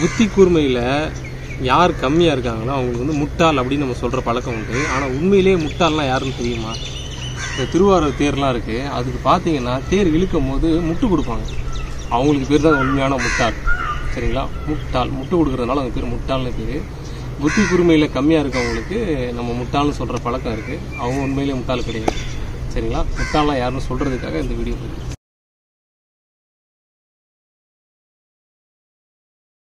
புத்தி கூர்மையில் யார் கம்மியாக இருக்காங்களோ அவங்களுக்கு வந்து முட்டாள் அப்படின்னு நம்ம சொல்கிற பழக்கம் உண்டு. ஆனால் உண்மையிலேயே முட்டாள்லாம் யாருன்னு தெரியுமா? இந்த திருவாரூர் தேர்லாம் இருக்குது அதுக்கு பார்த்தீங்கன்னா தேர் இழுக்கும் போது முட்டு கொடுப்பாங்க. அவங்களுக்கு பேர் தான் உண்மையான முட்டாள். சரிங்களா? முட்டாள். முட்டு கொடுக்குறதுனால அவங்க பேர் முட்டாள்னு பேர். புத்தி கூர்மையில் கம்மியாக இருக்கவங்களுக்கு நம்ம முட்டாள்னு சொல்கிற பழக்கம் இருக்குது அவங்க உண்மையிலேயே முட்டாள் கிடையாது. சரிங்களா? முட்டாள்லாம் யாருன்னு சொல்கிறதுக்காக இந்த வீடியோ